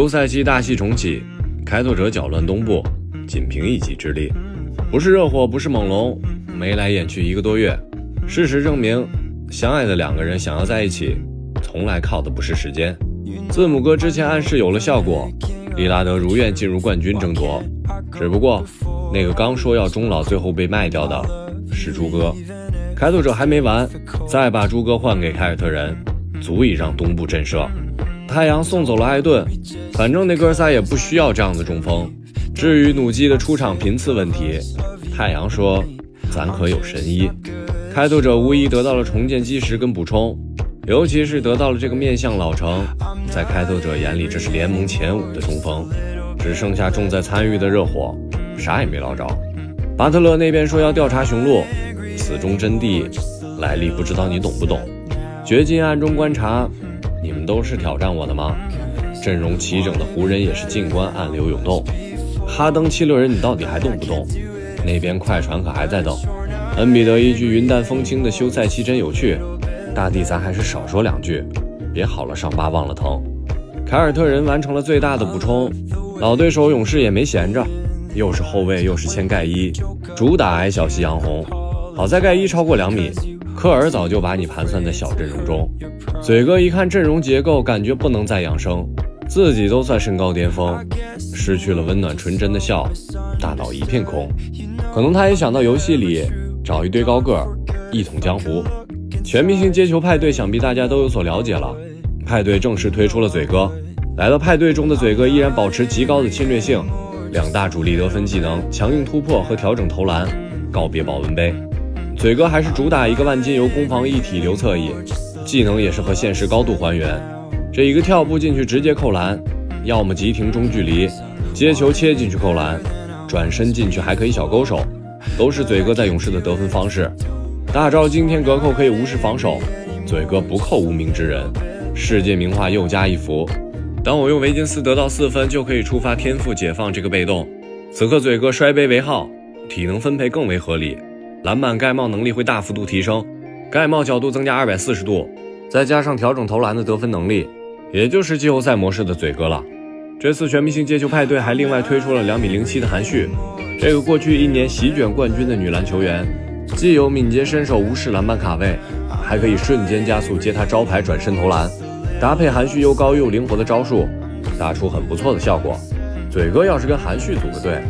休赛期大戏重启，开拓者搅乱东部，仅凭一己之力，不是热火，不是猛龙，眉来眼去一个多月。事实证明，相爱的两个人想要在一起，从来靠的不是时间。字母哥之前暗示有了效果，利拉德如愿进入冠军争夺。只不过，那个刚说要终老，最后被卖掉的是朱哥。开拓者还没完，再把朱哥换给凯尔特人，足以让东部震慑。太阳送走了艾顿，反正那哥仨也不需要这样的中锋。至于努基的出场频次问题，太阳说咱可有神医。开拓者无疑得到了重建基石跟补充，尤其是得到了这个面向老成，在开拓者眼里这是联盟前五的中锋。只剩下重在参与的热火，啥也没捞着。巴特勒那边说要调查雄鹿，此中真谛来历不知道你懂不懂？掘金暗中观察。都是挑战我的吗？阵容齐整的湖人也是静观暗流涌动。哈登七六人，你到底还动不动？那边快船可还在等。恩比德一句云淡风轻的休赛期真有趣。大帝，咱还是少说两句，别好了伤疤忘了疼。凯尔特人完成了最大的补充，老对手勇士也没闲着，又是后卫又是签盖伊，主打矮小夕阳红。好在盖伊超过两米。科尔早就把你盘算在小阵容中，嘴哥一看阵容结构，感觉不能再养生，自己都算身高巅峰，失去了温暖纯真的笑，大脑一片空。可能他也想到游戏里找一堆高个儿，一统江湖。全明星接球派对，想必大家都有所了解了。派对正式推出了嘴哥，来到派对中的嘴哥依然保持极高的侵略性，两大主力得分技能：强硬突破和调整投篮。告别保温杯。嘴哥还是主打一个万金油攻防一体流侧翼，技能也是和现实高度还原。这一个跳步进去直接扣篮，要么急停中距离接球切进去扣篮，转身进去还可以小勾手，都是嘴哥在勇士的得分方式。大招惊天隔扣可以无视防守，嘴哥不扣无名之人。世界名画又加一幅，当我用维金斯得到四分就可以触发天赋解放这个被动。此刻嘴哥摔杯为号，体能分配更为合理。篮板盖帽能力会大幅度提升，盖帽角度增加二百四十度，再加上调整投篮的得分能力，也就是季后赛模式的嘴哥了。这次全明星接球派对还另外推出了两米零七的韩旭，这个过去一年席卷冠军的女篮球员，既有敏捷身手无视篮板卡位，还可以瞬间加速接他招牌转身投篮，搭配韩旭又高又灵活的招数，打出很不错的效果。嘴哥要是跟韩旭组个队，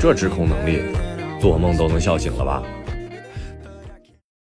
这制空能力，做梦都能笑醒了吧？